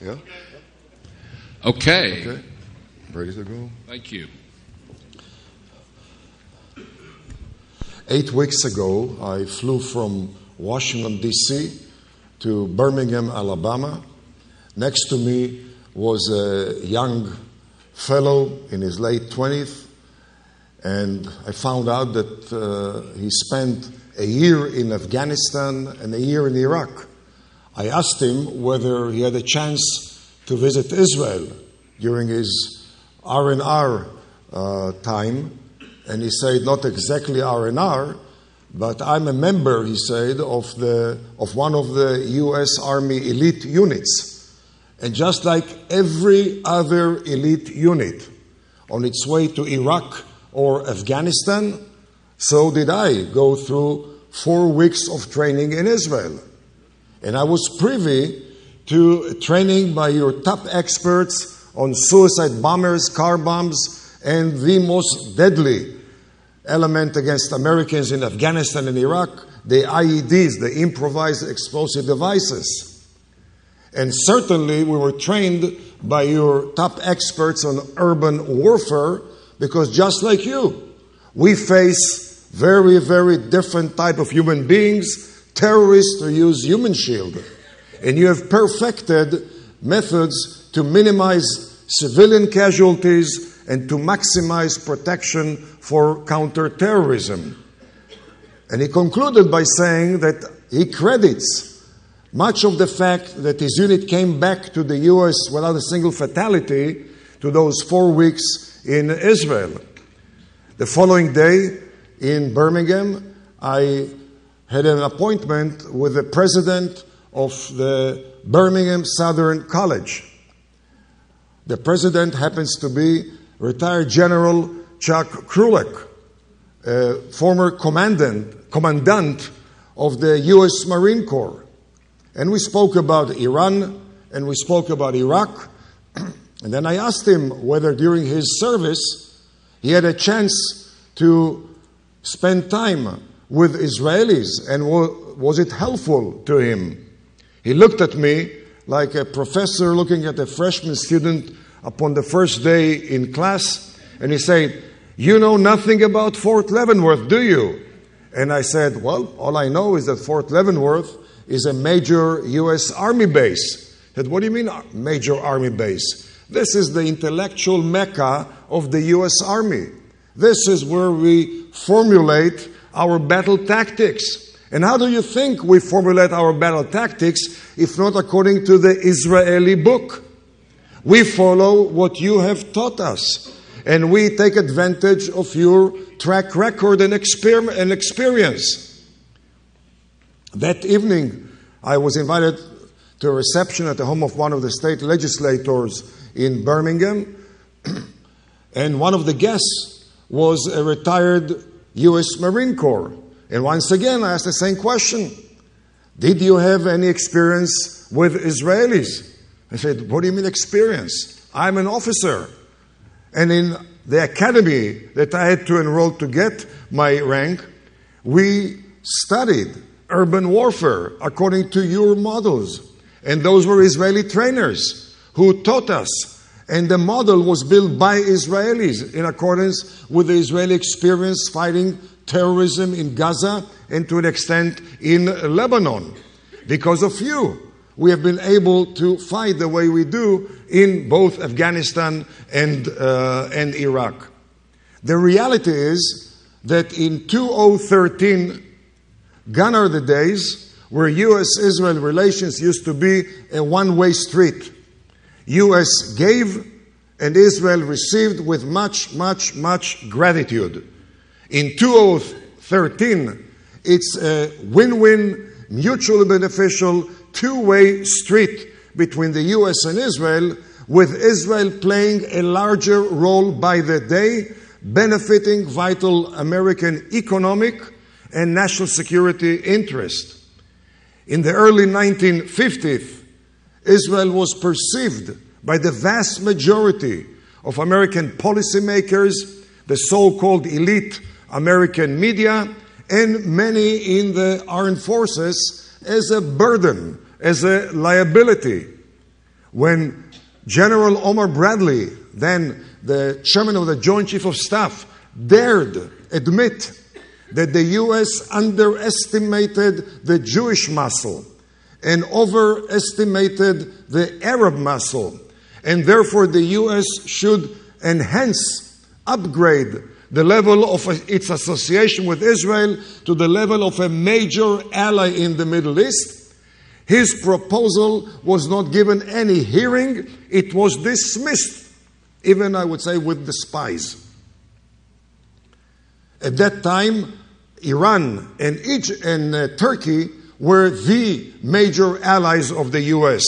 Yeah? Okay. Okay. Ready to go? Thank you. Eight weeks ago, I flew from Washington, D.C. to Birmingham, Alabama. Next to me was a young fellow in his late 20s, and I found out that uh, he spent a year in Afghanistan and a year in Iraq. I asked him whether he had a chance to visit Israel during his R&R uh, time, and he said not exactly R&R, but I'm a member, he said, of the of one of the U.S. Army elite units, and just like every other elite unit on its way to Iraq or Afghanistan, so did I go through four weeks of training in Israel. And I was privy to training by your top experts on suicide bombers, car bombs, and the most deadly element against Americans in Afghanistan and Iraq the IEDs, the improvised explosive devices. And certainly, we were trained by your top experts on urban warfare because just like you, we face very, very different type of human beings, terrorists use human shield. And you have perfected methods to minimize civilian casualties and to maximize protection for counterterrorism. And he concluded by saying that he credits much of the fact that his unit came back to the US without a single fatality to those four weeks in Israel. The following day in Birmingham, I had an appointment with the president of the Birmingham Southern College. The president happens to be retired General Chuck Krulak, former commandant, commandant of the U.S. Marine Corps. And we spoke about Iran and we spoke about Iraq. and then I asked him whether during his service he had a chance to spend time with Israelis and was it helpful to him. He looked at me like a professor looking at a freshman student upon the first day in class and he said, You know nothing about Fort Leavenworth, do you? And I said, Well, all I know is that Fort Leavenworth is a major U.S. Army base. I said, What do you mean, uh, major Army base? This is the intellectual mecca of the U.S. Army. This is where we formulate our battle tactics. And how do you think we formulate our battle tactics if not according to the Israeli book? We follow what you have taught us. And we take advantage of your track record and, exper- and experience. That evening, I was invited to a reception at the home of one of the state legislators in Birmingham. and one of the guests was a retired U.S. Marine Corps. And once again, I asked the same question Did you have any experience with Israelis? I said, What do you mean experience? I'm an officer. And in the academy that I had to enroll to get my rank, we studied urban warfare according to your models. And those were Israeli trainers who taught us. And the model was built by Israelis in accordance with the Israeli experience fighting terrorism in Gaza and to an extent in Lebanon. Because of you, we have been able to fight the way we do in both Afghanistan and, uh, and Iraq. The reality is that in 2013, gone are the days where U.S. Israel relations used to be a one way street. U.S. gave and Israel received with much, much, much gratitude. In 2013, it's a win win, mutually beneficial, two way street between the U.S. and Israel, with Israel playing a larger role by the day, benefiting vital American economic and national security interest. In the early 1950s, Israel was perceived by the vast majority of American policymakers, the so called elite American media, and many in the armed forces as a burden, as a liability. when General Omar Bradley, then the chairman of the Joint Chief of Staff, dared admit that the US underestimated the Jewish muscle and overestimated the Arab muscle, and therefore the US should enhance, upgrade the level of its association with Israel to the level of a major ally in the Middle East. His proposal was not given any hearing, it was dismissed, even I would say with despise. At that time, Iran and, and uh, Turkey were the major allies of the US.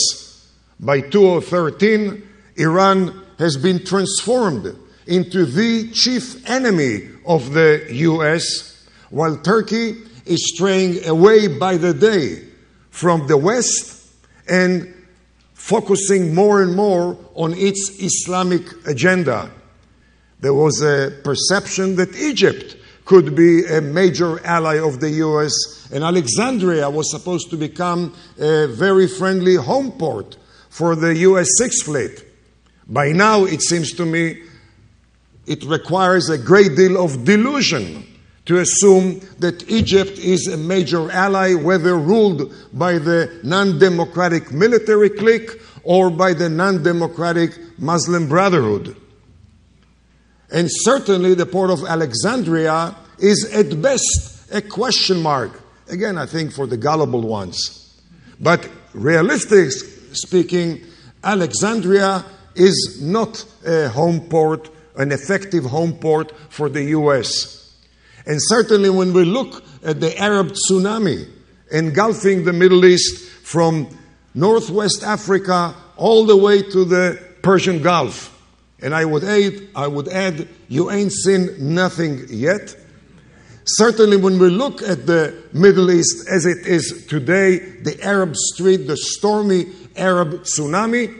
By 2013, Iran has been transformed into the chief enemy of the US, while Turkey is straying away by the day from the West and focusing more and more on its Islamic agenda. There was a perception that Egypt could be a major ally of the US, and Alexandria was supposed to become a very friendly home port for the US Sixth Fleet. By now, it seems to me, it requires a great deal of delusion to assume that Egypt is a major ally, whether ruled by the non democratic military clique or by the non democratic Muslim Brotherhood. And certainly the port of Alexandria is at best a question mark. Again, I think for the gullible ones. But realistically speaking, Alexandria is not a home port, an effective home port for the US. And certainly when we look at the Arab tsunami engulfing the Middle East from northwest Africa all the way to the Persian Gulf. And I would add, I would add, you ain't seen nothing yet. Certainly, when we look at the Middle East as it is today, the Arab Street, the stormy Arab tsunami,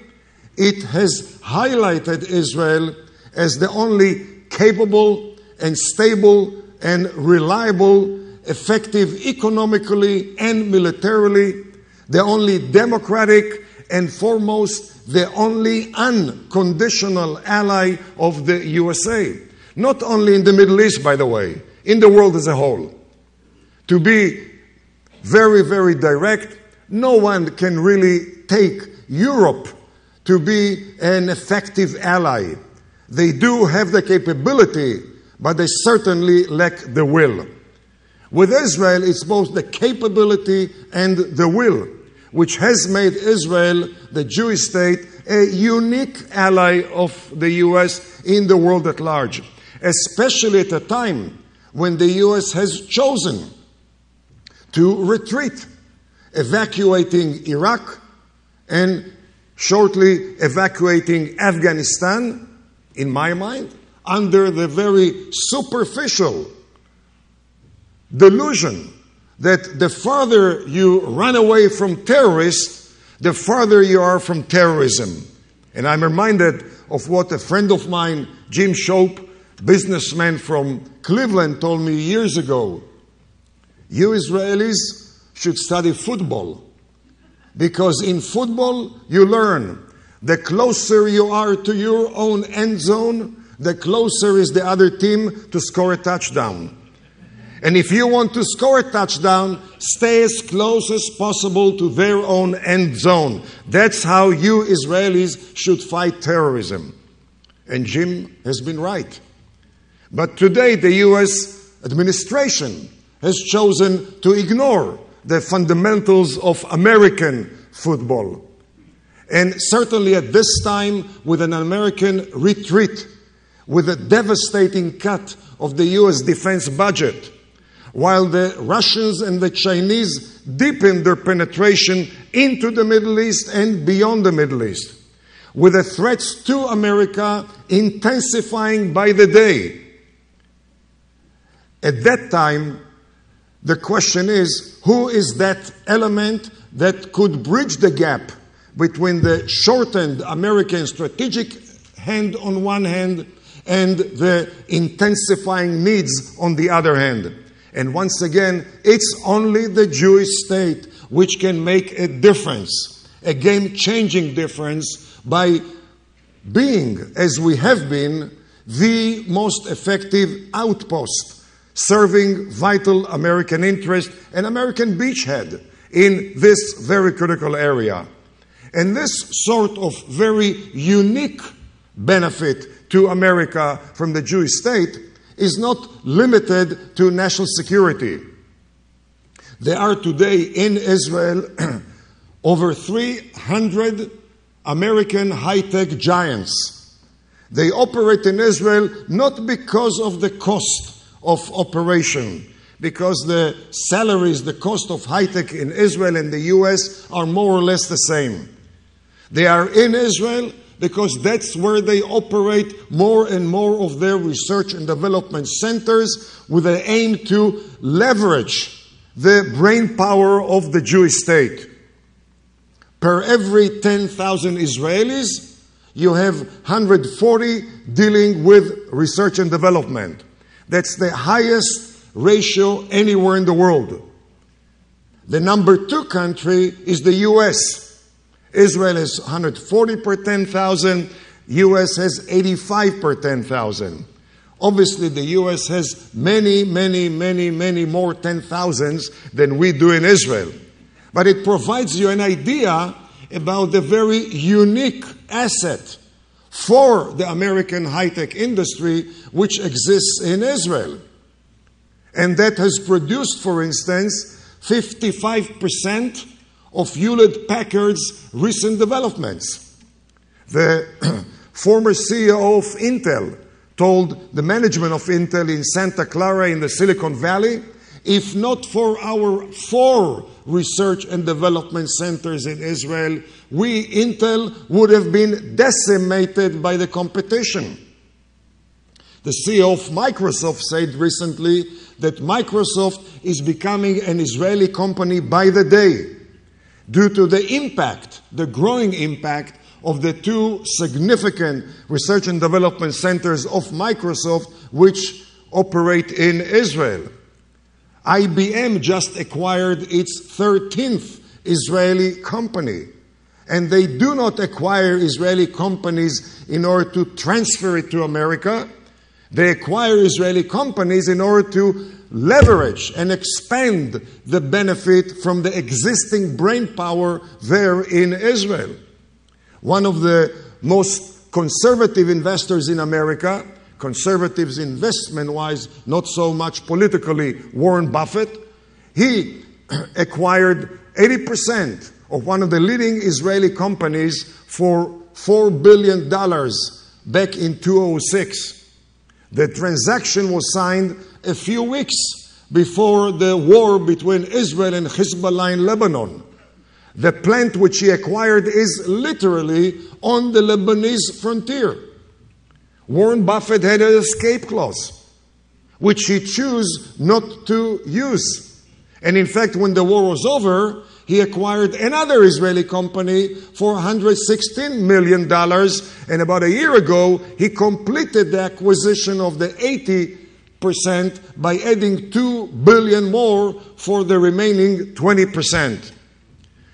it has highlighted Israel as the only capable and stable and reliable, effective economically and militarily, the only democratic and foremost, the only unconditional ally of the USA. Not only in the Middle East, by the way, in the world as a whole. To be very, very direct, no one can really take Europe to be an effective ally. They do have the capability, but they certainly lack the will. With Israel, it's both the capability and the will, which has made Israel, the Jewish state, a unique ally of the US in the world at large, especially at a time when the US has chosen to retreat, evacuating Iraq and shortly evacuating Afghanistan, in my mind, under the very superficial delusion that the farther you run away from terrorists, the farther you are from terrorism. And I'm reminded of what a friend of mine, Jim Shope, businessman from Cleveland, told me years ago. You Israelis should study football because in football you learn the closer you are to your own end zone, the closer is the other team to score a touchdown. And if you want to score a touchdown, stay as close as possible to their own end zone. That's how you Israelis should fight terrorism. And Jim has been right. But today, the US administration has chosen to ignore the fundamentals of American football. And certainly at this time, with an American retreat, with a devastating cut of the US defense budget, while the Russians and the Chinese deepen their penetration into the Middle East and beyond the Middle East, with the threats to America intensifying by the day. At that time, the question is who is that element that could bridge the gap between the shortened American strategic hand on one hand and the intensifying needs on the other hand. And once again, it's only the Jewish state which can make a difference. a game changing difference by being, as we have been, the most effective outpost serving vital American interest and American beachhead in this very critical area. And this sort of very unique benefit to America from the Jewish state is not limited to national security. There are today in Israel over 300 American high tech giants. They operate in Israel not because of the cost of operation, because the salaries, the cost of high tech in Israel and the US are more or less the same. They are in Israel because that's where they operate more and more of their research and development centers with the aim to leverage the brain power of the Jewish state. Per every 10,000 Israelis, you have 140 dealing with research and development. That's the highest ratio anywhere in the world. The number two country is the US. Israel has 140 per 10,000, US has 85 per 10,000. Obviously, the US has many, many, many, many more 10,000s than we do in Israel. But it provides you an idea about the very unique asset for the American high tech industry which exists in Israel. And that has produced, for instance, 55% of Hewlett Packard's recent developments. The former CEO of Intel told the management of Intel in Santa Clara in the Silicon Valley if not for our four research and development centers in Israel, we, Intel, would have been decimated by the competition. The CEO of Microsoft said recently that Microsoft is becoming an Israeli company by the day due to the impact, the growing impact of the two significant research and development centers of Microsoft which operate in Israel. IBM just acquired its 13th Israeli company. And they do not acquire Israeli companies in order to transfer it to America. They acquire Israeli companies in order to leverage and expand the benefit from the existing brain power there in Israel. One of the most conservative investors in America, conservatives investment wise, not so much politically, Warren Buffett, he acquired 80% of one of the leading Israeli companies for $4 billion back in 2006. The transaction was signed a few weeks before the war between Israel and Hezbollah in Lebanon. The plant which he acquired is literally on the Lebanese frontier. Warren Buffett had an escape clause, which he chose not to use. And in fact, when the war was over, he acquired another Israeli company for $116 million. And about a year ago, he completed the acquisition of the 80% by adding 2 billion more for the remaining 20%.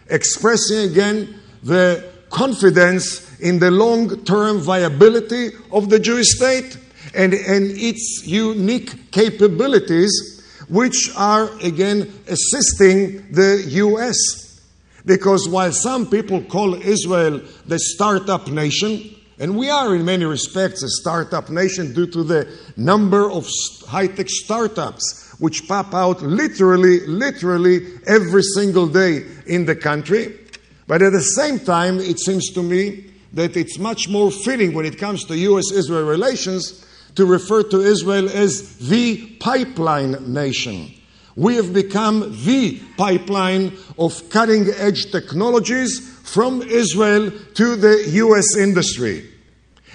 Expressing again the confidence in the long term viability of the Jewish state and, and its unique capabilities, which are again assisting the US. Because while some people call Israel the startup nation, and we are in many respects a startup nation due to the number of high tech startups which pop out literally, literally every single day in the country. But at the same time, it seems to me that it's much more fitting when it comes to US Israel relations to refer to Israel as the pipeline nation. We have become the pipeline of cutting edge technologies from Israel to the US industry.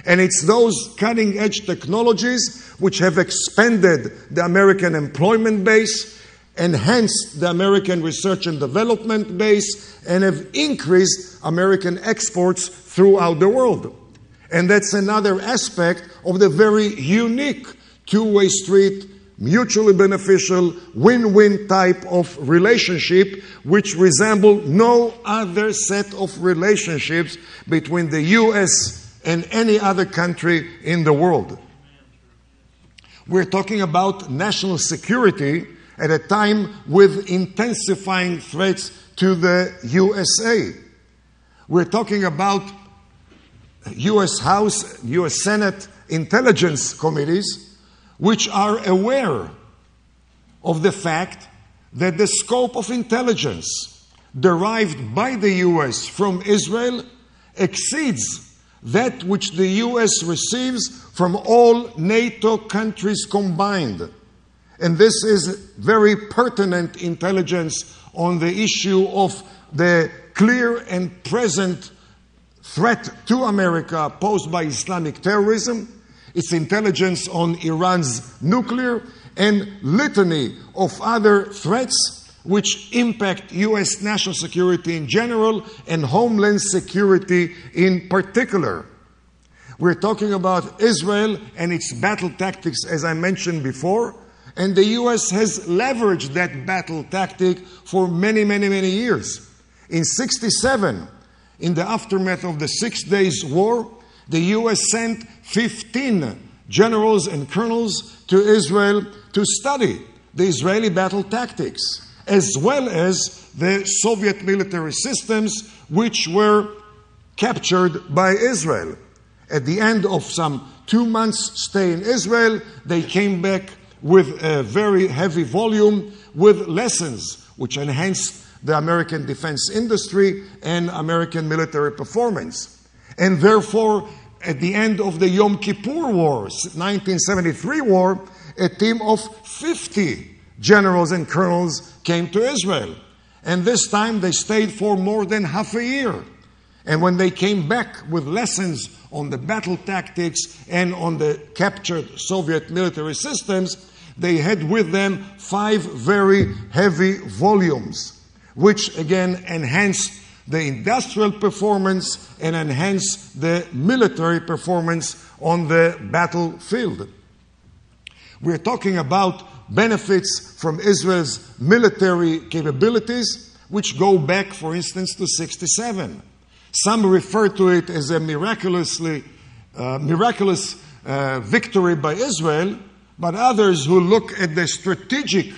And it's those cutting edge technologies which have expanded the American employment base, enhanced the American research and development base, and have increased American exports throughout the world. And that's another aspect of the very unique two way street mutually beneficial, win win type of relationship, which resemble no other set of relationships between the US and any other country in the world. We're talking about national security at a time with intensifying threats to the USA. We're talking about US House, US Senate intelligence committees, which are aware of the fact that the scope of intelligence derived by the US from Israel exceeds that which the US receives from all NATO countries combined. And this is very pertinent intelligence on the issue of the clear and present threat to America posed by Islamic terrorism, its intelligence on Iran's nuclear, and litany of other threats which impact U.S. national security in general and homeland security in particular. We're talking about Israel and its battle tactics, as I mentioned before, and the U.S. has leveraged that battle tactic for many, many, many years. In 67, in the aftermath of the Six Days War, the U.S. sent 15 generals and colonels to Israel to study the Israeli battle tactics, as well as the Soviet military systems which were captured by Israel. At the end of some two months' stay in Israel, they came back with a very heavy volume with lessons which enhanced the American defense industry and American military performance. And therefore, at the end of the Yom Kippur Wars, 1973 war, a team of 50 generals and colonels came to Israel. And this time they stayed for more than half a year. And when they came back with lessons on the battle tactics and on the captured Soviet military systems, they had with them five very heavy volumes, which again enhanced the industrial performance and enhance the military performance on the battlefield. We're talking about benefits from Israel's military capabilities, which go back, for instance, to 67. Some refer to it as a miraculously, uh, miraculous uh, victory by Israel, but others who look at the strategic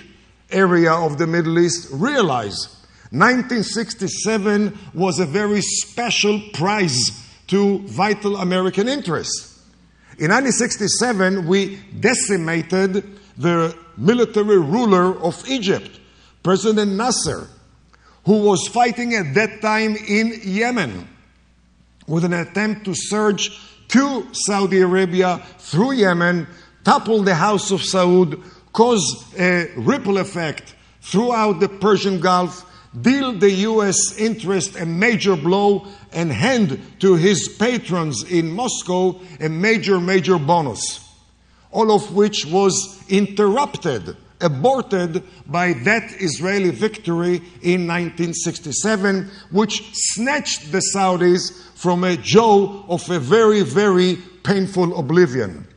area of the Middle East realize 1967 was a very special prize to vital American interests. In 1967, we decimated the military ruler of Egypt, President Nasser, who was fighting at that time in Yemen with an attempt to surge to Saudi Arabia through Yemen, topple the House of Saud, cause a ripple effect throughout the Persian Gulf, deal the U.S. interest a major blow, and hand to his patrons in Moscow a major, major bonus. All of which was interrupted aborted by that Israeli victory in 1967, which snatched the Saudis from a jaw of a very, very painful oblivion.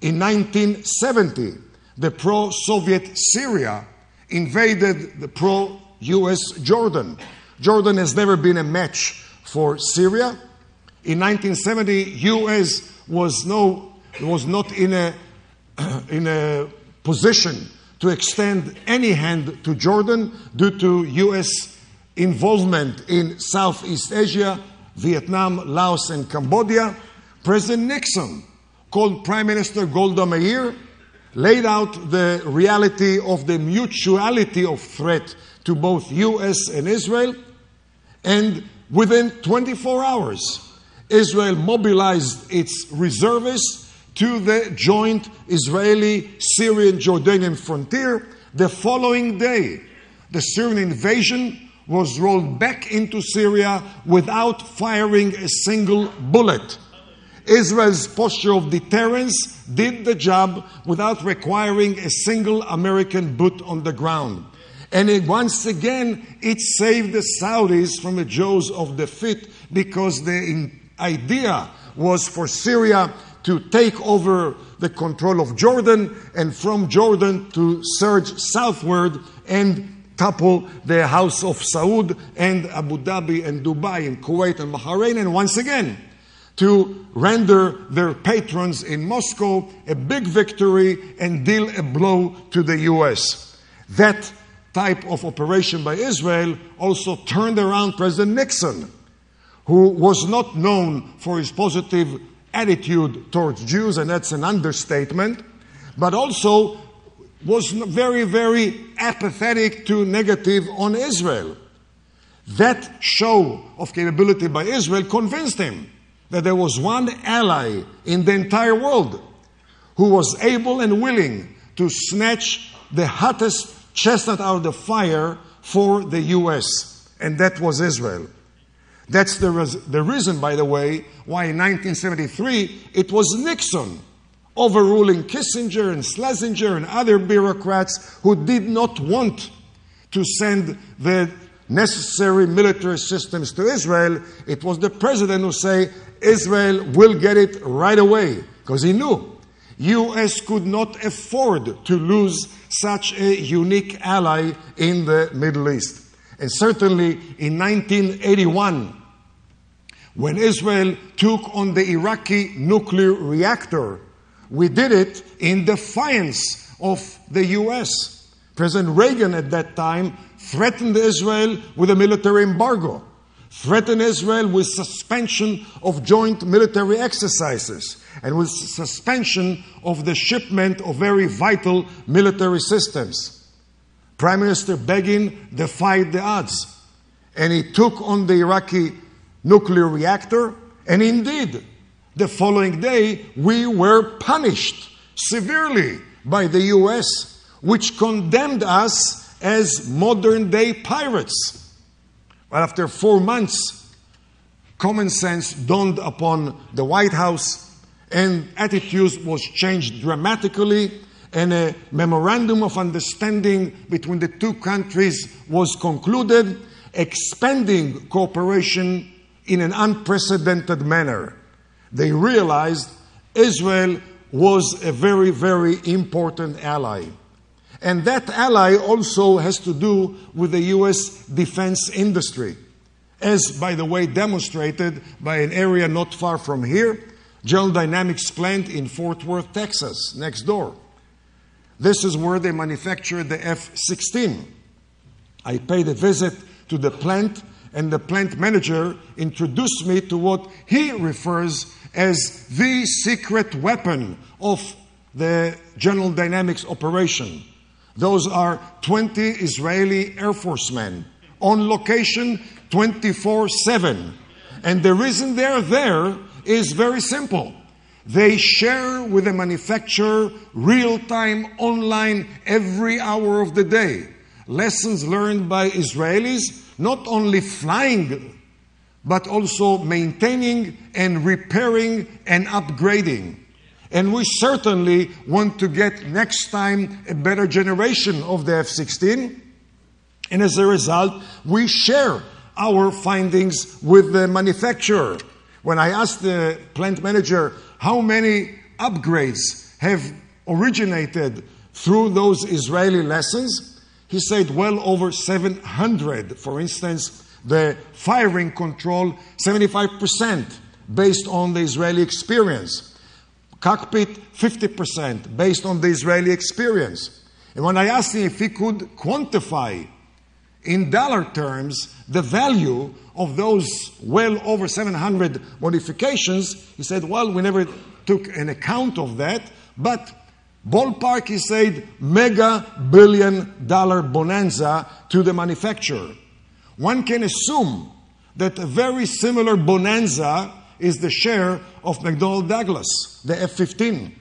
In 1970, the pro Soviet Syria invaded the pro US Jordan. Jordan has never been a match for Syria. In 1970, US was, no, was not in a, in a position to extend any hand to Jordan due to U.S. involvement in Southeast Asia, Vietnam, Laos, and Cambodia, President Nixon called Prime Minister Golda Meir, laid out the reality of the mutuality of threat to both U.S. and Israel, and within 24 hours, Israel mobilized its reservists to the joint Israeli Syrian Jordanian frontier. The following day, the Syrian invasion was rolled back into Syria without firing a single bullet. Israel's posture of deterrence did the job without requiring a single American boot on the ground. And it, once again, it saved the Saudis from the jaws of defeat because the idea was for Syria to take over the control of Jordan, and from Jordan to surge southward and topple the house of Saud and Abu Dhabi and Dubai and Kuwait and Bahrain, and once again to render their patrons in Moscow a big victory and deal a blow to the US. That type of operation by Israel also turned around President Nixon, who was not known for his positive attitude towards Jews, and that's an understatement, but also was very, very apathetic to negative on Israel. That show of capability by Israel convinced him that there was one ally in the entire world who was able and willing to snatch the hottest chestnut out of the fire for the U.S., and that was Israel. That's the, res- the reason, by the way, why in 1973 it was Nixon overruling Kissinger and Schlesinger and other bureaucrats who did not want to send the necessary military systems to Israel. It was the president who said Israel will get it right away because he knew US could not afford to lose such a unique ally in the Middle East. And certainly in 1981, when Israel took on the Iraqi nuclear reactor, we did it in defiance of the US. President Reagan at that time threatened Israel with a military embargo, threatened Israel with suspension of joint military exercises, and with suspension of the shipment of very vital military systems. Prime Minister Begin defied the odds, and he took on the Iraqi nuclear reactor, and indeed, the following day, we were punished severely by the US, which condemned us as modern day pirates. But after four months, common sense dawned upon the White House and attitudes was changed dramatically and a memorandum of understanding between the two countries was concluded expanding cooperation in an unprecedented manner they realized Israel was a very, very important ally. And that ally also has to do with the U.S. defense industry. As, by the way, demonstrated by an area not far from here, General Dynamics plant in Fort Worth, Texas, next door. This is where they manufacture the F 16. I paid a visit to the plant, and the plant manager introduced me to what he refers as the secret weapon of the General Dynamics operation. Those are 20 Israeli Air Force men on location 24 7. And the reason they're there is very simple. They share with the manufacturer real time, online, every hour of the day. Lessons learned by Israelis, not only flying but also maintaining and repairing and upgrading. And we certainly want to get next time a better generation of the F 16. And as a result, we share our findings with the manufacturer. When I asked the plant manager how many upgrades have originated through those Israeli lessons, he said well over 700. For instance, the firing control 75% based on the Israeli experience. Cockpit 50% based on the Israeli experience. And when I asked him if he could quantify in dollar terms the value of those well over 700 modifications, he said, Well, we never took an account of that, but ballpark, he said, mega billion dollar bonanza to the manufacturer one can assume that a very similar bonanza is the share of McDonnell Douglas, the F 15.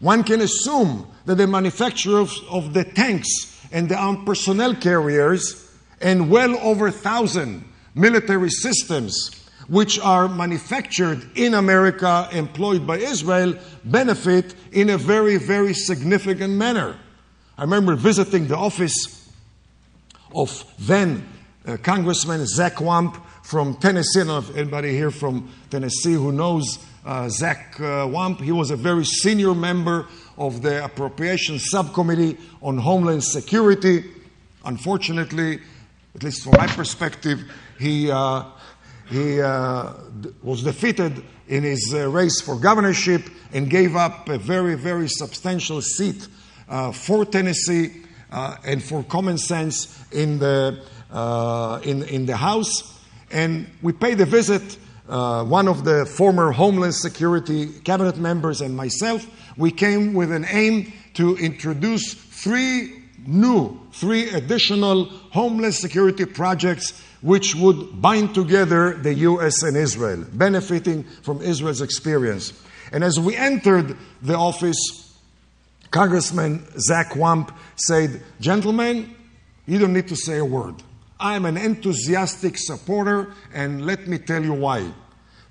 One can assume that the manufacturers of the tanks and the armed personnel carriers and well over a thousand military systems which are manufactured in America, employed by Israel, benefit in a very, very significant manner. I remember visiting the office of then uh, Congressman Zach Wamp from Tennessee. I don't know if anybody here from Tennessee who knows uh, Zach uh, Wamp. He was a very senior member of the Appropriations Subcommittee on Homeland Security. Unfortunately, at least from my perspective, he, uh, he uh, was defeated in his uh, race for governorship and gave up a very, very substantial seat uh, for Tennessee and for common sense in the, in, in the House. And we paid a visit. Uh, one of the former Homeland Security cabinet members and myself, we came with an aim to introduce three new, three additional Homeland Security projects which would bind together the U.S. and Israel, benefiting from Israel's experience. And as we entered the office, Congressman Zach Wamp said, Gentlemen, you don't need to say a word. I am an enthusiastic supporter, and let me tell you why.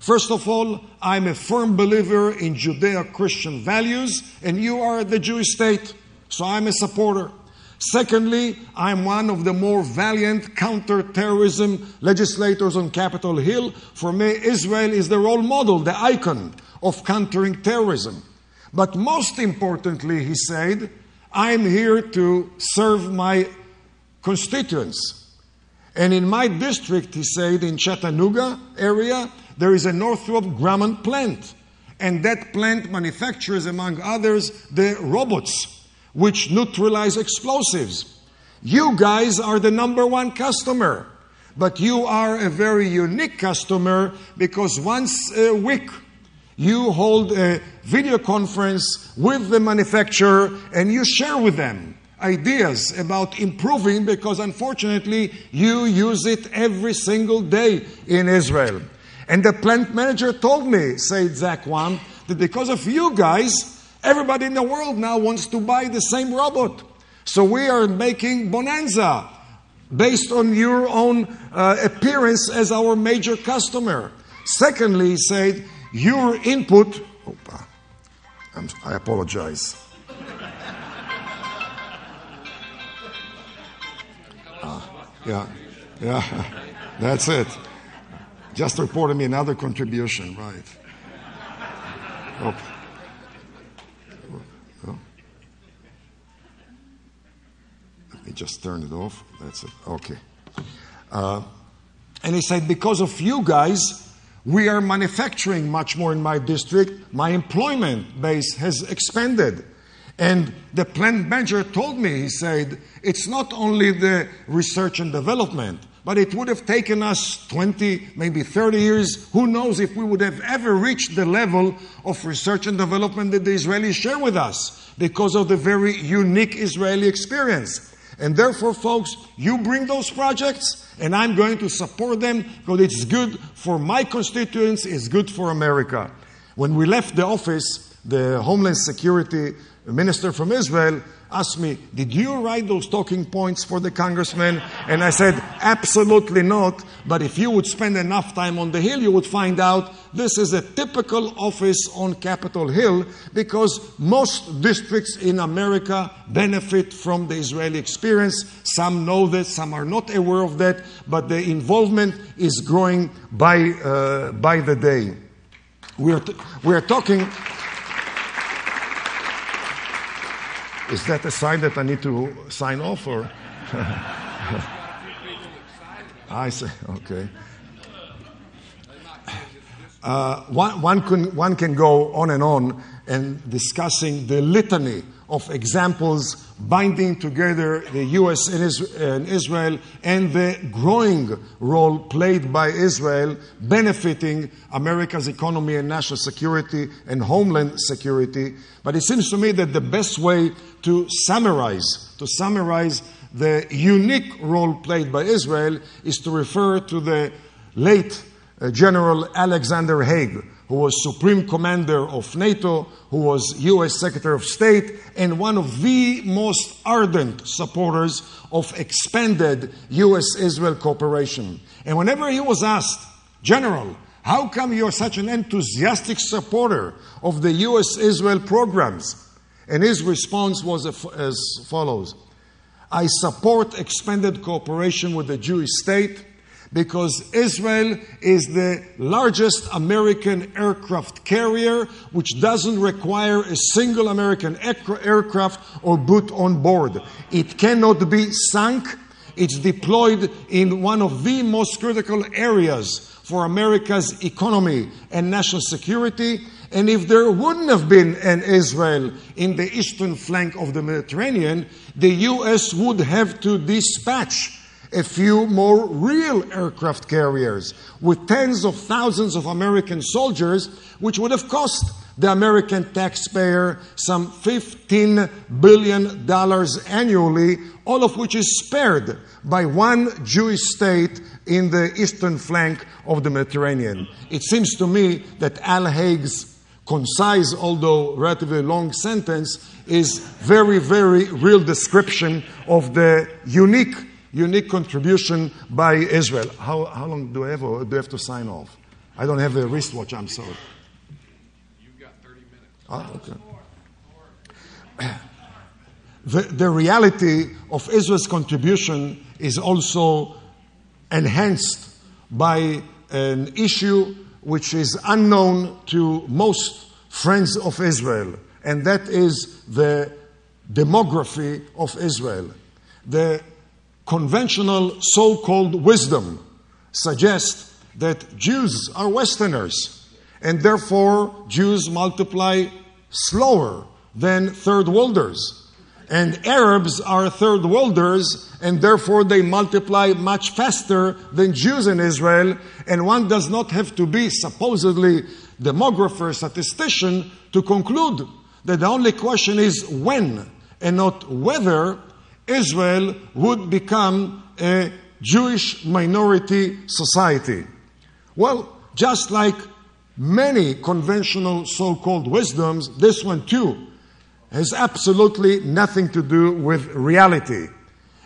First of all, I'm a firm believer in Judeo Christian values, and you are the Jewish state, so I'm a supporter. Secondly, I'm one of the more valiant counterterrorism legislators on Capitol Hill. For me, Israel is the role model, the icon of countering terrorism. But most importantly, he said, I'm here to serve my constituents. And in my district, he said, in Chattanooga area, there is a Northrop Grumman plant. And that plant manufactures, among others, the robots which neutralize explosives. You guys are the number one customer, but you are a very unique customer because once a week you hold a video conference with the manufacturer and you share with them ideas about improving because unfortunately you use it every single day in Israel. And the plant manager told me, said Zach Wamp, that because of you guys, Everybody in the world now wants to buy the same robot. So we are making Bonanza based on your own uh, appearance as our major customer. Secondly, he said, your input. Opa, I apologize. Uh, yeah, yeah, that's it. Just reported me another contribution, right? Okay. Let me just turn it off. That's it. Okay. Uh, and he said, Because of you guys, we are manufacturing much more in my district. My employment base has expanded. And the plant manager told me, he said, it's not only the research and development, but it would have taken us 20, maybe 30 years. Who knows if we would have ever reached the level of research and development that the Israelis share with us because of the very unique Israeli experience. And therefore, folks, you bring those projects, and I'm going to support them because it's good for my constituents, it's good for America. When we left the office, the Homeland Security minister from Israel asked me, Did you write those talking points for the congressman? And I said, Absolutely not. But if you would spend enough time on the Hill, you would find out this is a typical office on Capitol Hill because most districts in America benefit from the Israeli experience. Some know that, some are not aware of that, but the involvement is growing by, uh, by the day. We're, t- we're talking. Is that a sign that I need to sign off or? I say, okay. Uh, one, one, can, one can go on and on and discussing the litany of examples binding together the US and Israel and the growing role played by Israel benefiting America's economy and national security and homeland security. But it seems to me that the best way to summarize, to summarize the unique role played by Israel is to refer to the late uh, General Alexander Haig, who was Supreme Commander of NATO, who was US Secretary of State, and one of the most ardent supporters of expanded US Israel cooperation. And whenever he was asked, General, how come you're such an enthusiastic supporter of the US Israel programs? And his response was as follows I support expanded cooperation with the Jewish state because Israel is the largest American aircraft carrier, which doesn't require a single American aircraft or boot on board. It cannot be sunk. It's deployed in one of the most critical areas for America's economy and national security. And if there wouldn't have been an Israel in the eastern flank of the Mediterranean, the U.S. would have to dispatch a few more real aircraft carriers with tens of thousands of American soldiers, which would have cost the American taxpayer some $15 billion annually, all of which is spared by one Jewish state in the eastern flank of the Mediterranean. It seems to me that Al Haig's concise, although relatively long sentence is very, very real description of the unique unique contribution by Israel. How, how long do I have, or do I have to sign off? I don't have a wristwatch, I'm sorry. You've got 30 minutes. Ah, okay. The, the reality of Israel's contribution is also enhanced by an issue which is unknown to most friends of Israel, and that is the demography of Israel. The conventional so called wisdom suggests that Jews are Westerners, and therefore Jews multiply slower than third worlders. And Arabs are third worlders, and therefore they multiply much faster than Jews in Israel. And one does not have to be supposedly demographer, statistician to conclude that the only question is when and not whether Israel would become a Jewish minority society. Well, just like many conventional so called wisdoms, this one too has absolutely nothing to do with reality.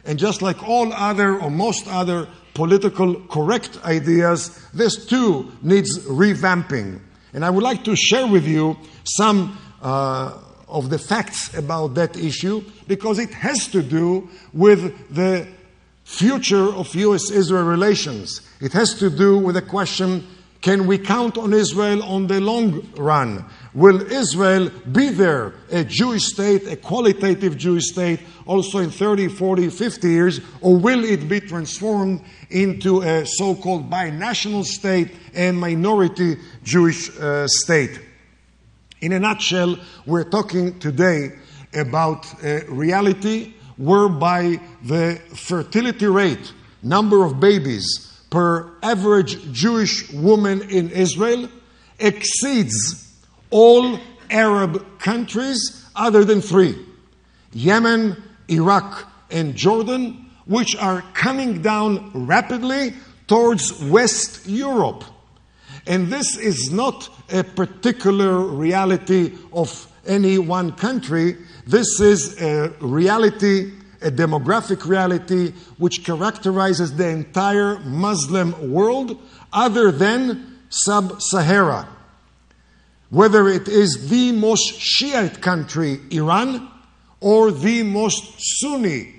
And just like all other or most other political correct ideas, this too needs revamping. And I would like to share with you some uh, of the facts about that issue because it has to do with the future of US Israel relations. It has to do with the question can we count on Israel on the long run? Will Israel be there, a Jewish state, a qualitative Jewish state, also in 30, 40, 50 years, or will it be transformed into a so called binational state, a minority Jewish uh, state? In a nutshell, we're talking today about a reality whereby the fertility rate, number of babies per average Jewish woman in Israel, exceeds all Arab countries other than three Yemen, Iraq, and Jordan, which are coming down rapidly towards West Europe. And this is not a particular reality of any one country. This is a reality, a demographic reality, which characterizes the entire Muslim world other than sub Sahara. Whether it is the most Shiite country, Iran, or the most Sunni,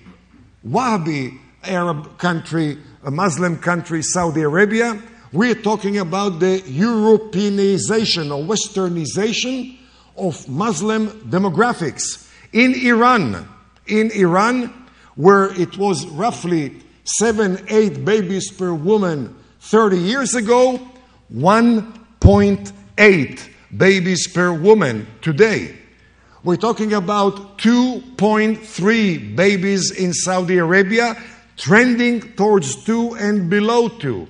Wahhabi Arab country, a Muslim country, Saudi Arabia, we're talking about the Europeanization or Westernization of Muslim demographics. In Iran, in Iran, where it was roughly seven, eight babies per woman 30 years ago, 1.8 babies per woman today. We're talking about 2.3 babies in Saudi Arabia, trending towards 2 and below 2.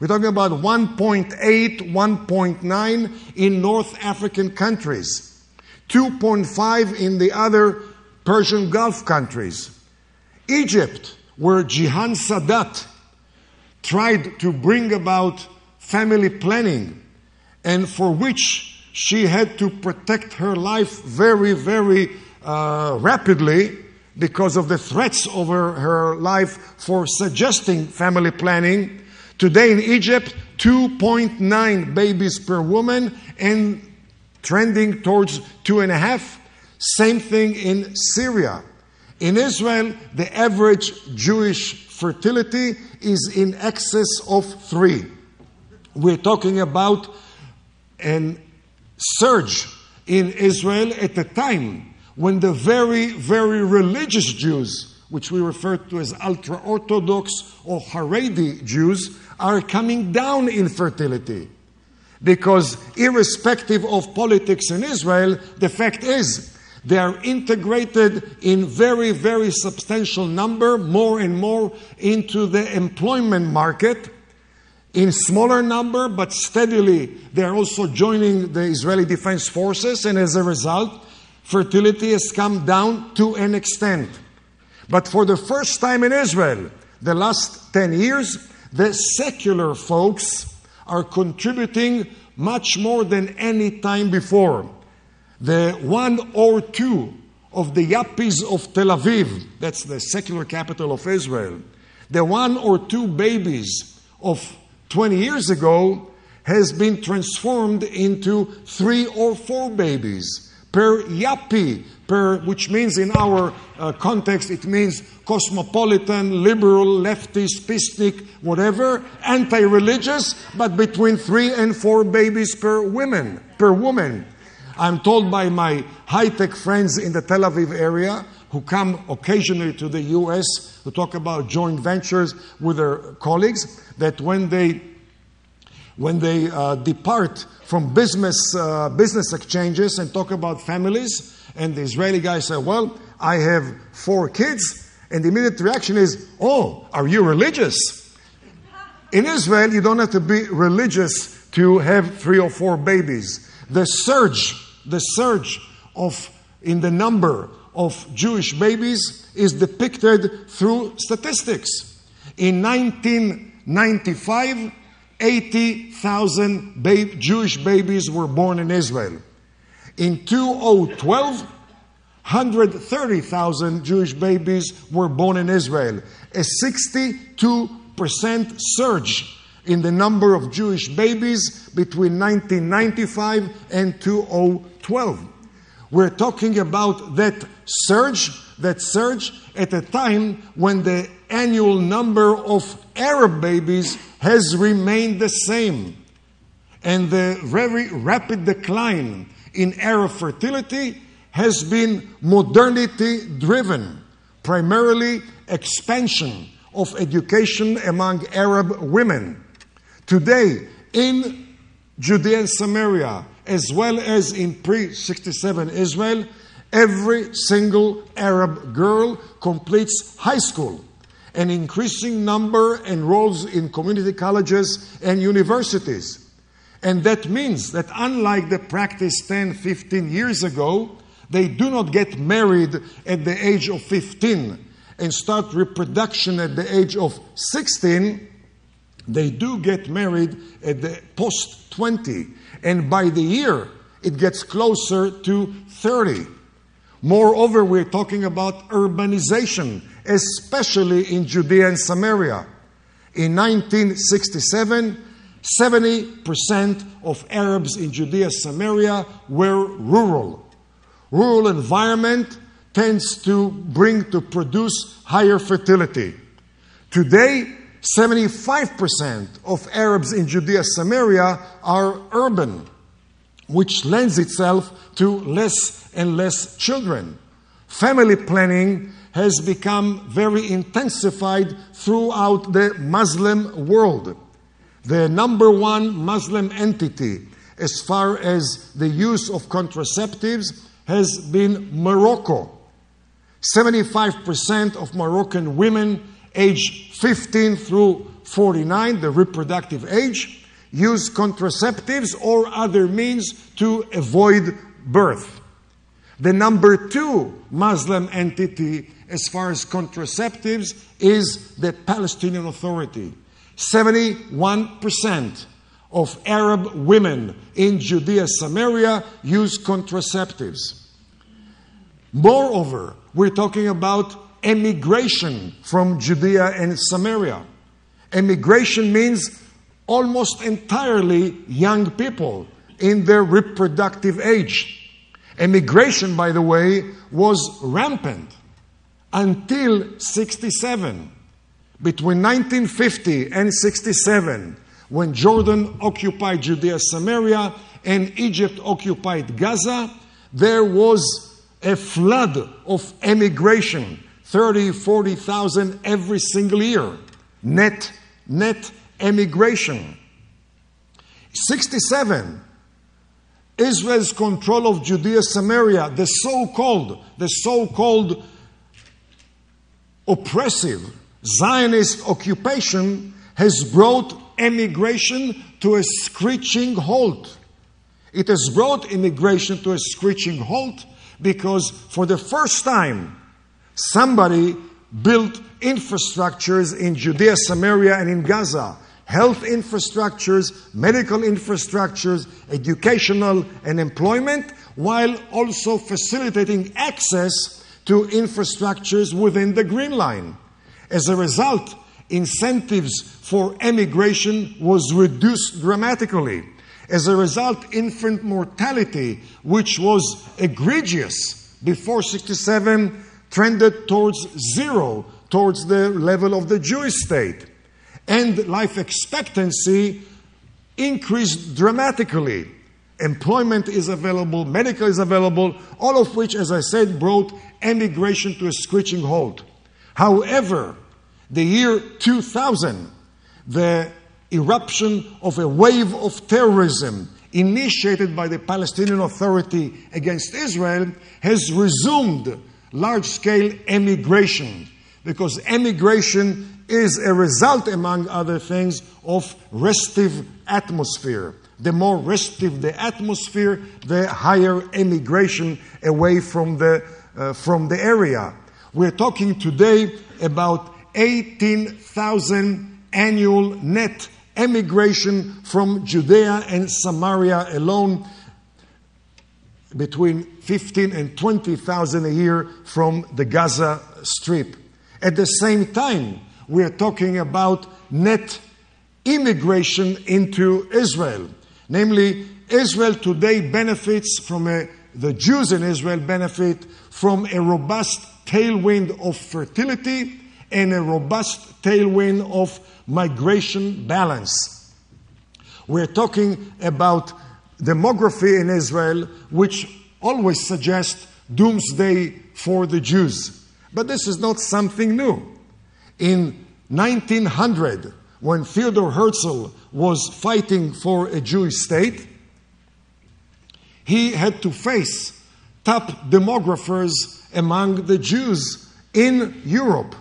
We're talking about 1.8, 1.9 in North African countries, 2.5 in the other Persian Gulf countries. Egypt, where Jihan Sadat tried to bring about family planning and for which she had to protect her life very, very uh, rapidly because of the threats over her life for suggesting family planning. Today in Egypt, 2.9 babies per woman and trending towards two and a half. Same thing in Syria. In Israel, the average Jewish fertility is in excess of three. We're talking about an surge in Israel at a time when the very, very religious Jews, which we refer to as ultra Orthodox or Haredi Jews, are coming down in fertility. Because, irrespective of politics in Israel, the fact is they are integrated in very, very substantial number, more and more, into the employment market. In smaller number, but steadily, they are also joining the Israeli Defense Forces, and as a result, fertility has come down to an extent. But for the first time in Israel, the last 10 years, the secular folks are contributing much more than any time before. The one or two of the yuppies of Tel Aviv, that's the secular capital of Israel, the one or two babies of 20 years ago has been transformed into three or four babies per yuppie, per, which means in our uh, context it means cosmopolitan, liberal, leftist, peacenik, whatever, anti-religious, but between three and four babies per woman, per woman. I'm told by my high-tech friends in the Tel Aviv area who come occasionally to the US to talk about joint ventures with their colleagues that when they when they uh, depart from business uh, business exchanges and talk about families and the Israeli guy said, "Well, I have four kids." And the immediate reaction is, Oh, are you religious? In Israel, you don't have to be religious to have three or four babies. The surge, the surge of in the number of Jewish babies is depicted through statistics. In 1995, 80,000 ba- Jewish babies were born in Israel. In 2012, 130,000 Jewish babies were born in Israel, a 62% surge in the number of Jewish babies between 1995 and 2012. We're talking about that surge, that surge at a time when the annual number of Arab babies has remained the same. And the very rapid decline in Arab fertility has been modernity driven, primarily expansion of education among Arab women. Today, in Judea and Samaria, as well as in pre 67 Israel, every single Arab girl completes high school. An increasing number enrolls in community colleges and universities. And that means that unlike the practice 10, 15 years ago, they do not get married at the age of 15 and start reproduction at the age of 16. They do get married at the post 20. And by the year, it gets closer to 30. Moreover, we're talking about urbanization, especially in Judea and Samaria. In 1967, 70% of Arabs in Judea Samaria were rural. Rural environment tends to bring to produce higher fertility. Today, 75% of Arabs in Judea Samaria are urban, which lends itself to less and less children. Family planning has become very intensified throughout the Muslim world. The number one Muslim entity as far as the use of contraceptives has been Morocco. 75% of Moroccan women aged 15 through 49, the reproductive age, use contraceptives or other means to avoid birth. The number two Muslim entity as far as contraceptives is the Palestinian Authority. 71% of Arab women in Judea Samaria use contraceptives. Moreover, we're talking about emigration from Judea and Samaria. Emigration means almost entirely young people in their reproductive age. Emigration, by the way, was rampant until 67. Between 1950 and 67, when Jordan occupied Judea, Samaria, and Egypt occupied Gaza, there was a flood of emigration 30, 40,000 every single year. Net, net emigration. 67, Israel's control of Judea, Samaria, the so called, the so called oppressive Zionist occupation has brought emigration to a screeching halt. It has brought immigration to a screeching halt because for the first time, somebody built infrastructures in Judea, Samaria, and in Gaza health infrastructures, medical infrastructures, educational and employment, while also facilitating access to infrastructures within the Green Line. As a result, incentives for emigration was reduced dramatically. As a result, infant mortality, which was egregious before 67, trended towards zero, towards the level of the Jewish state. And life expectancy increased dramatically. Employment is available, medical is available, all of which, as I said, brought emigration to a screeching halt. However, the year 2000, the eruption of a wave of terrorism initiated by the Palestinian Authority against Israel has resumed large scale emigration because emigration is a result, among other things, of restive atmosphere. The more restive the atmosphere, the higher emigration away from the, uh, from the area. We're talking today about 18,000 annual net emigration from Judea and Samaria alone, between 15 and 20,000 a year from the Gaza Strip. At the same time, we are talking about net immigration into Israel. Namely, Israel today benefits from a, the Jews in Israel benefit from a robust tailwind of fertility and a robust tailwind of migration balance. We're talking about demography in Israel, which always suggests doomsday for the Jews. But this is not something new. In 1900, when Theodor Herzl was fighting for a Jewish state, he had to face top demographers among the Jews in Europe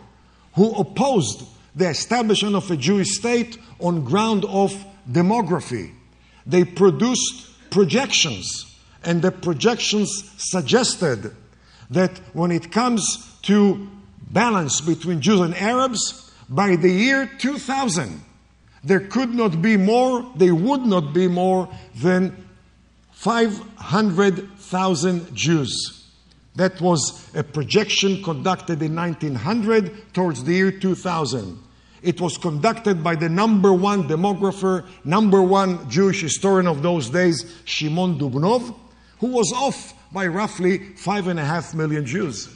who opposed the establishment of a Jewish state on ground of demography. They produced projections, and the projections suggested that when it comes to balance between Jews and Arabs, by the year 2000, there could not be more, there would not be more than 500,000 Jews. That was a projection conducted in 1900 towards the year 2000. It was conducted by the number one demographer, number one Jewish historian of those days, Shimon Dubnov, who was off by roughly five and a half million Jews.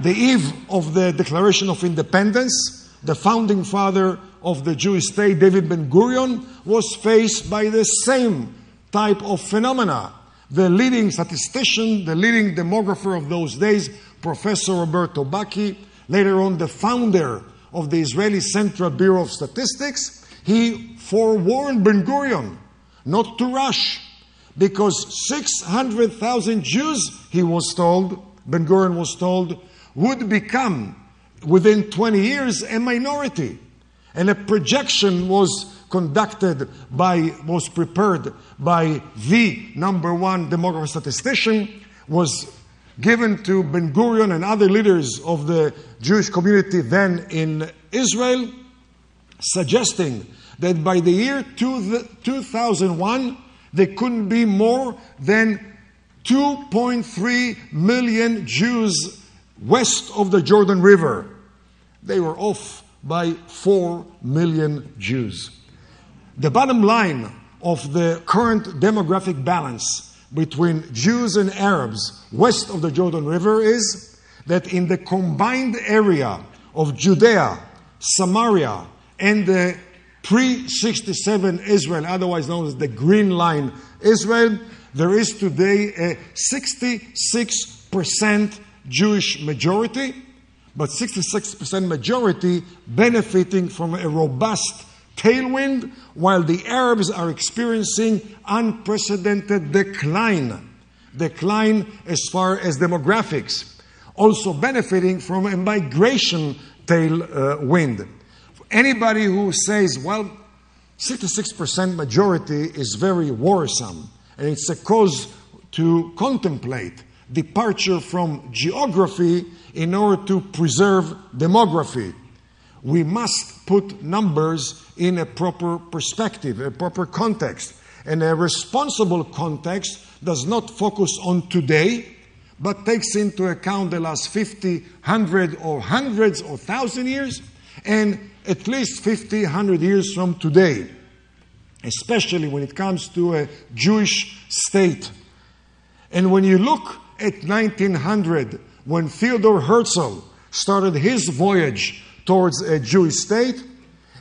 the eve of the Declaration of Independence, the founding father of the Jewish state, David Ben Gurion, was faced by the same type of phenomena the leading statistician, the leading demographer of those days, Professor Roberto Bachi, later on the founder of the Israeli Central Bureau of Statistics, he forewarned Ben Gurion not to rush because 600,000 Jews, he was told, Ben Gurion was told, would become within 20 years a minority. And a projection was conducted by, was prepared by the number one demographer statistician, was given to Ben Gurion and other leaders of the Jewish community then in Israel, suggesting that by the year 2001, there couldn't be more than 2.3 million Jews west of the Jordan River. They were off by 4 million Jews. The bottom line of the current demographic balance between Jews and Arabs west of the Jordan River is that in the combined area of Judea, Samaria, and the pre 67 Israel, otherwise known as the Green Line Israel, there is today a 66% Jewish majority, but 66% majority benefiting from a robust tailwind, while the Arabs are experiencing unprecedented decline. Decline as far as demographics, also benefiting from a migration tailwind. Anybody who says, well, 66% majority is very worrisome, and it's a cause to contemplate departure from geography in order to preserve demography. We must put numbers in a proper perspective, a proper context. And a responsible context does not focus on today, but takes into account the last 50, 100, or hundreds or thousand years, and at least 50, 100 years from today, especially when it comes to a Jewish state. And when you look at 1900, when Theodor Herzl started his voyage towards a Jewish state,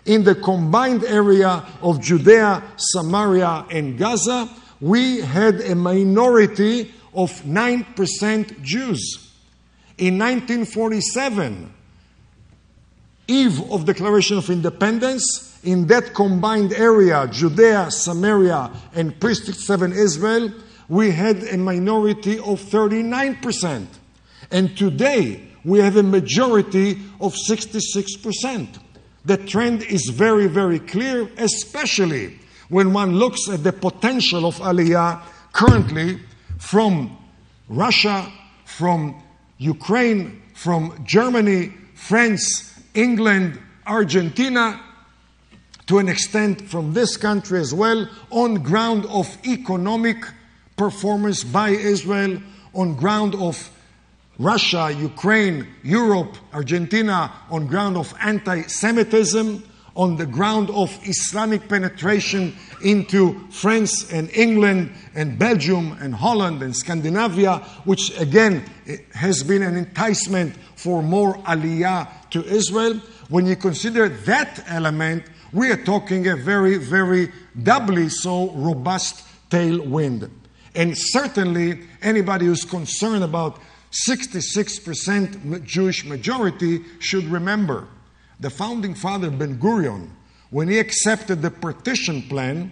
in the combined area of Judea, Samaria, and Gaza, we had a minority of 9% Jews. In 1947, eve of Declaration of Independence, in that combined area, Judea, Samaria, and Pre 7 Israel, we had a minority of 39%. And today, we have a majority of 66%. The trend is very, very clear, especially when one looks at the potential of Aliyah currently from Russia, from Ukraine, from Germany, France, England, Argentina, to an extent from this country as well, on ground of economic performance by Israel, on ground of Russia, Ukraine, Europe, Argentina on ground of anti-Semitism, on the ground of Islamic penetration into France and England and Belgium and Holland and Scandinavia, which again eh, has been an enticement for more aliyah to Israel. When you consider that element, we are talking a very, very doubly so robust tailwind. And certainly, anybody who's concerned about 66% Jewish majority should remember the founding father Ben Gurion, when he accepted the partition plan,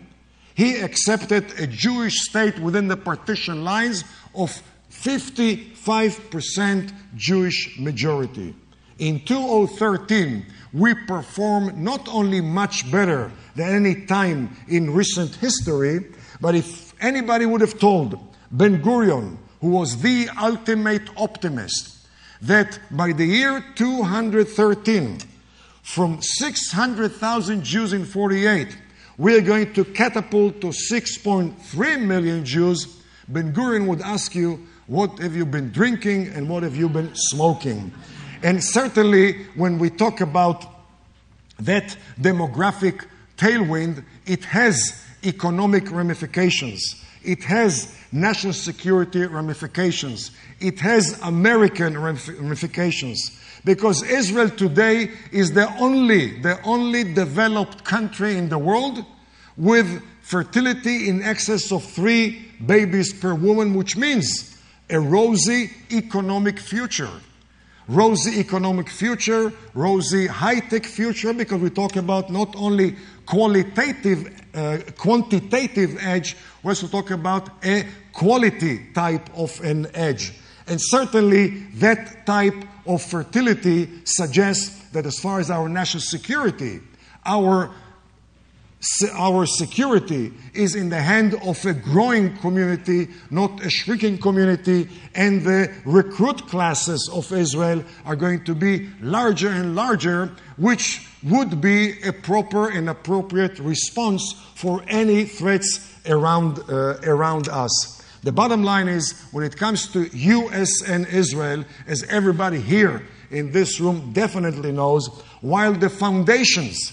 he accepted a Jewish state within the partition lines of 55% Jewish majority. In 2013, we performed not only much better than any time in recent history, but if anybody would have told Ben Gurion, who was the ultimate optimist, that by the year 213, from 600,000 Jews in 48, we are going to catapult to 6.3 million Jews, Ben Gurion would ask you, What have you been drinking and what have you been smoking? And certainly, when we talk about that demographic tailwind, it has economic ramifications. It has national security ramifications. It has American ramifications. Because Israel today is the only, the only developed country in the world with fertility in excess of three babies per woman, which means a rosy economic future. Rosy economic future, rosy high tech future, because we talk about not only qualitative uh, quantitative edge, we also talk about a quality type of an edge. And certainly that type of fertility suggests that as far as our national security, our our security is in the hand of a growing community, not a shrinking community, and the recruit classes of Israel are going to be larger and larger, which would be a proper and appropriate response for any threats around, uh, around us. The bottom line is when it comes to US and Israel, as everybody here in this room definitely knows, while the foundations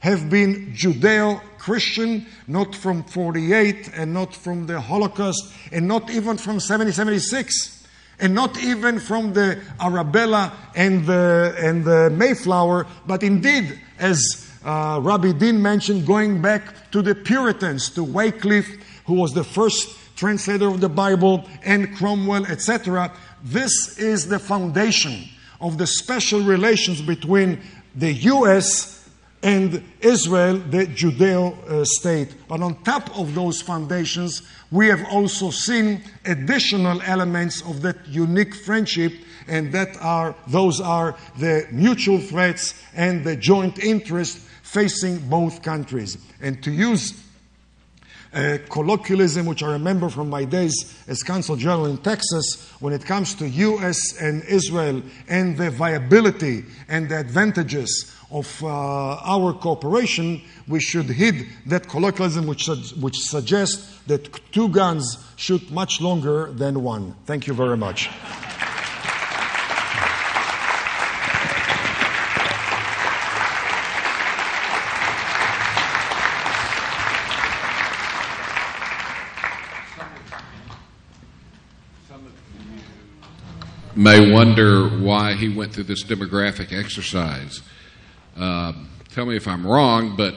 have been Judeo Christian, not from 48 and not from the Holocaust and not even from 1776. And not even from the Arabella and the, and the Mayflower, but indeed, as uh, Rabbi Dean mentioned, going back to the Puritans, to Wycliffe, who was the first translator of the Bible, and Cromwell, etc. This is the foundation of the special relations between the U.S and Israel, the Judeo uh, state. But on top of those foundations, we have also seen additional elements of that unique friendship, and that are those are the mutual threats and the joint interest facing both countries. And to use a colloquialism which I remember from my days as consul general in Texas when it comes to US and Israel and the viability and the advantages of uh, our cooperation, we should heed that colloquialism which, which suggests that two guns shoot much longer than one. Thank you very much. may wonder why he went through this demographic exercise. Uh, tell me if I'm wrong, but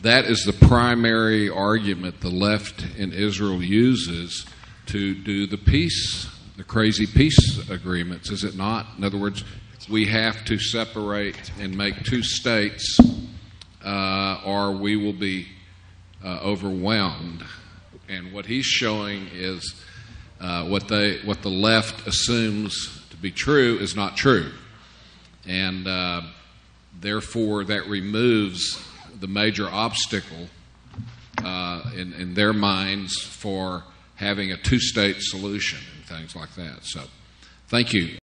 that is the primary argument the left in Israel uses to do the peace, the crazy peace agreements, is it not? In other words, we have to separate and make two states, uh, or we will be uh, overwhelmed. And what he's showing is uh, what they what the left assumes to be true is not true, and uh, therefore that removes the major obstacle uh, in, in their minds for having a two-state solution and things like that. So, thank you.